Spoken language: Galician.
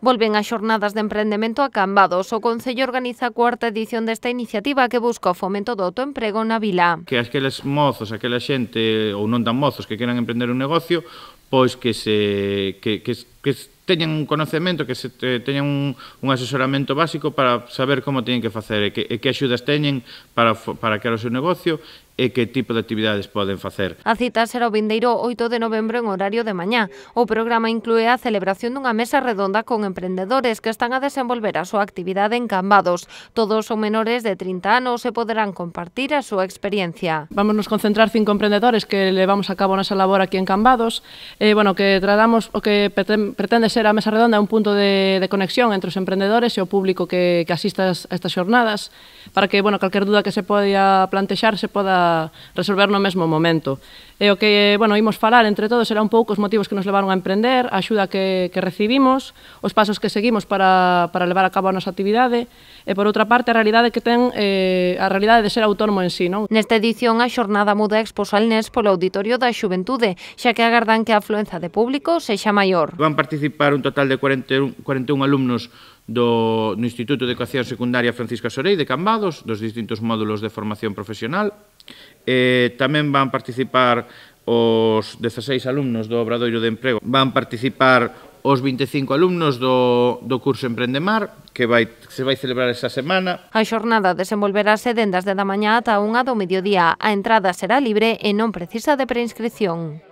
Volven as xornadas de emprendemento a Cambados. O Concello organiza a cuarta edición desta iniciativa que busca o fomento do autoemprego na vila. Que aqueles mozos, aquela xente ou non tan mozos que queran emprender un negocio, pois que se que, que, que teñan un conocemento, que se teñan un, un asesoramento básico para saber como teñen que facer e que, e que axudas teñen para, para crear o seu negocio e que tipo de actividades poden facer. A cita será o vindeiro 8 de novembro en horario de mañá. O programa inclúe a celebración dunha mesa redonda con emprendedores que están a desenvolver a súa actividade en Cambados. Todos son menores de 30 anos e poderán compartir a súa experiencia. Vamos nos concentrar cinco emprendedores que levamos a cabo a nosa labor aquí en Cambados. Eh, bueno, que tratamos o que pretende ser a mesa redonda un punto de, de conexión entre os emprendedores e o público que, que asista a estas xornadas para que, bueno, calquer duda que se poda plantexar se poda resolver no mesmo momento. E o que, bueno, imos falar entre todos será un pouco os motivos que nos levaron a emprender, a axuda que, que recibimos, os pasos que seguimos para, para levar a cabo a nosa actividade, e por outra parte a realidade que ten eh, a realidade de ser autónomo en sí. Non? Nesta edición a xornada muda Expo Salnés polo Auditorio da Xuventude, xa que agardan que a afluenza de público sexa maior. Van participar un total de 41, 41 alumnos do, do Instituto de Educación Secundaria Francisca Sorei de Cambados, dos distintos módulos de formación profesional, Eh, tamén van participar os 16 alumnos do Obradoiro de Emprego, van participar os 25 alumnos do, do curso Emprendemar, que vai, se vai celebrar esa semana. A xornada desenvolverase dendas de da mañá ata 1 do mediodía. A entrada será libre e non precisa de preinscripción.